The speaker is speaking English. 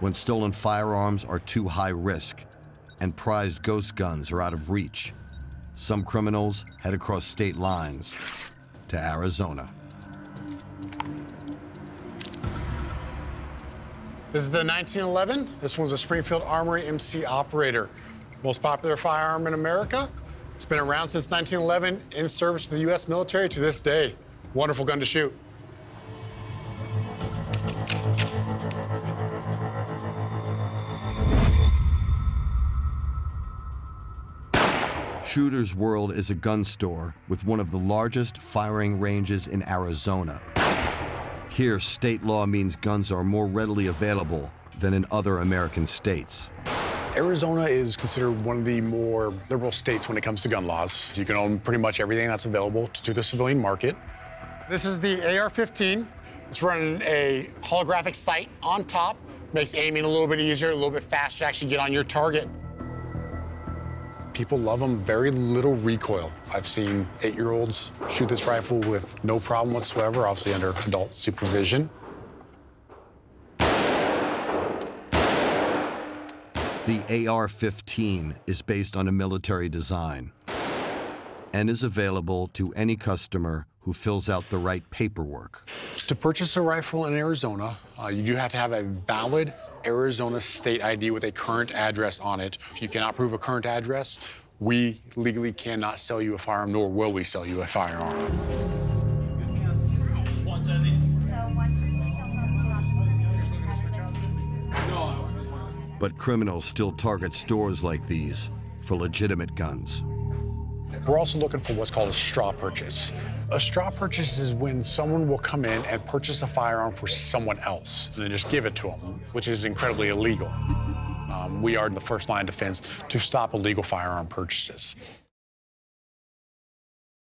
when stolen firearms are too high risk and prized ghost guns are out of reach. Some criminals head across state lines to Arizona. This is the 1911. This one's a Springfield Armory MC Operator. Most popular firearm in America. It's been around since 1911, in service to the U.S. military to this day. Wonderful gun to shoot. Shooter's World is a gun store with one of the largest firing ranges in Arizona. Here, state law means guns are more readily available than in other American states. Arizona is considered one of the more liberal states when it comes to gun laws. You can own pretty much everything that's available to the civilian market. This is the AR-15. It's running a holographic sight on top. Makes aiming a little bit easier, a little bit faster to actually get on your target. People love them, very little recoil. I've seen eight-year-olds shoot this rifle with no problem whatsoever, obviously under adult supervision. The AR-15 is based on a military design and is available to any customer who fills out the right paperwork. To purchase a rifle in Arizona, uh, you do have to have a valid Arizona state ID with a current address on it. If you cannot prove a current address, we legally cannot sell you a firearm, nor will we sell you a firearm. But criminals still target stores like these for legitimate guns. We're also looking for what's called a straw purchase. A straw purchase is when someone will come in and purchase a firearm for someone else and then just give it to them, which is incredibly illegal. Um, we are in the first line of defense to stop illegal firearm purchases.